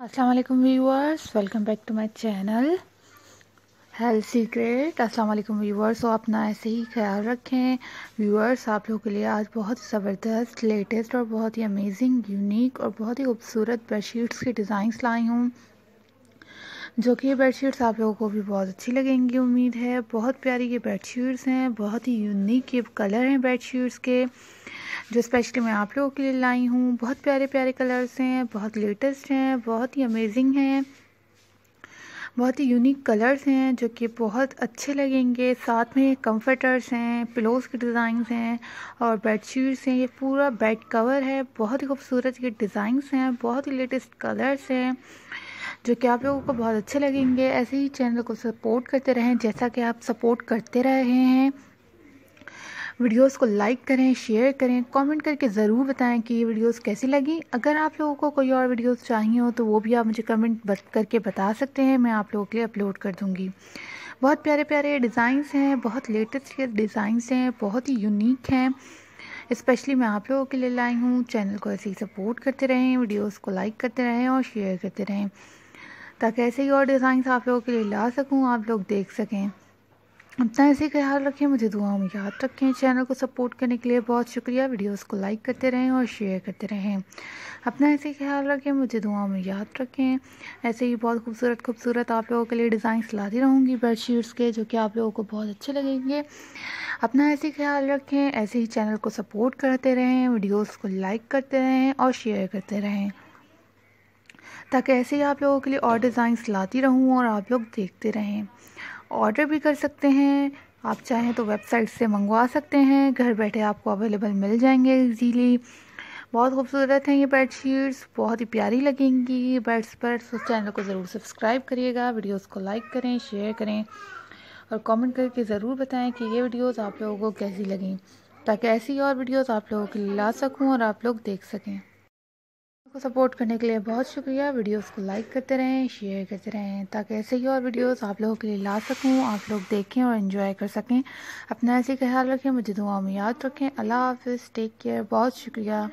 अस्सलाम वालेकुम viewers welcome back to my channel health secret अस्सलाम वालेकुम व्यूअर्स तो अपना ऐसे ही ख्याल रखें। व्यूअर्स आप लोगों के लिए आज बहुत ही ज़बरदस्त लेटेस्ट और बहुत ही अमेजिंग यूनिक और बहुत ही खूबसूरत बेडशीट्स के डिज़ाइंस लाई हूँ। जो कि ये बेडशीट्स आप लोगों को भी बहुत अच्छी लगेंगी, उम्मीद है। बहुत प्यारी ये बेडशीट्स हैं, बहुत ही यूनिक ये कलर हैं बेडशीट्स के। जो स्पेशली मैं आप लोगों के लिए लाई हूँ। बहुत प्यारे प्यारे कलर्स हैं, बहुत लेटेस्ट हैं, बहुत ही अमेजिंग हैं। बहुत ही यूनिक कलर्स हैं, जो कि बहुत अच्छे लगेंगे। साथ में कंफर्टर्स हैं पिलोज के डिज़ाइन हैं और बेडशीट्स हैं। ये पूरा बेड कवर है। बहुत ही खूबसूरत ये डिज़ाइंस हैं। बहुत ही लेटेस्ट कलर्स हैं, जो कि आप लोगों को बहुत अच्छे लगेंगे। ऐसे ही चैनल को सपोर्ट करते रहें, जैसा कि आप सपोर्ट करते रहे हैं। वीडियोस को लाइक करें, शेयर करें, कमेंट करके ज़रूर बताएँ कि ये वीडियोस कैसी लगी। अगर आप लोगों को कोई और वीडियोस चाहिए हो तो वो भी आप मुझे कमेंट करके बता सकते हैं, मैं आप लोगों के लिए अपलोड कर दूँगी। बहुत प्यारे प्यारे डिज़ाइंस हैं, बहुत लेटेस्ट डिज़ाइंस हैं, बहुत ही यूनिक हैं। स्पेशली मैं आप लोगों के लिए लाई हूँ, चैनल को ऐसे ही सपोर्ट करते रहें, वीडियोस को लाइक करते रहें और शेयर करते रहें, ताकि ऐसे ही और डिज़ाइंस आप लोगों के लिए ला सकूँ, आप लोग देख सकें। अपना ऐसे ख्याल रखें, मुझे दुआओं में याद रखें। चैनल को सपोर्ट करने के लिए बहुत शुक्रिया। वीडियोस को लाइक करते रहें और शेयर करते रहें। अपना ऐसे ख्याल रखें, मुझे दुआओं में याद रखें। ऐसे ही बहुत खूबसूरत खूबसूरत आप लोगों के लिए डिज़ाइंस लाती रहूँगी बेडशीट्स के, जो कि आप लोगों को बहुत अच्छे लगेंगे। अपना ऐसे ख्याल रखें, ऐसे ही चैनल को सपोर्ट करते रहें वीडियोज़ को लाइक करते रहें और शेयर करते रहें। ताकि ऐसे ही आप लोगों के लिए और डिज़ाइंस लाती रहूँ और आप लोग देखते रहें। ऑर्डर भी कर सकते हैं। आप चाहें तो वेबसाइट से मंगवा सकते हैं। घर बैठे आपको अवेलेबल मिल जाएँगे इजीली। बहुत खूबसूरत हैं ये बेड शीट्स बहुत ही प्यारी लगेंगी बेड्स पर। तो चैनल को ज़रूर सब्सक्राइब करिएगा। वीडियोस को लाइक करें, शेयर करें और कमेंट करके ज़रूर बताएँ कि ये वीडियोस आप लोगों को कैसी लगें, ताकि ऐसी और वीडियोस आप लोगों के लिए ला सकूँ और आप लोग देख सकें। को सपोर्ट करने के लिए बहुत शुक्रिया। वीडियोस को लाइक करते रहें, शेयर करते रहें, ताकि ऐसे ही और वीडियोस आप लोगों के लिए ला सकूँ, आप लोग देखें और एंजॉय कर सकें। अपना ऐसे ख्याल रखें, मुझे दुआ में याद रखें। अल्लाह हाफिज़ टेक केयर बहुत शुक्रिया।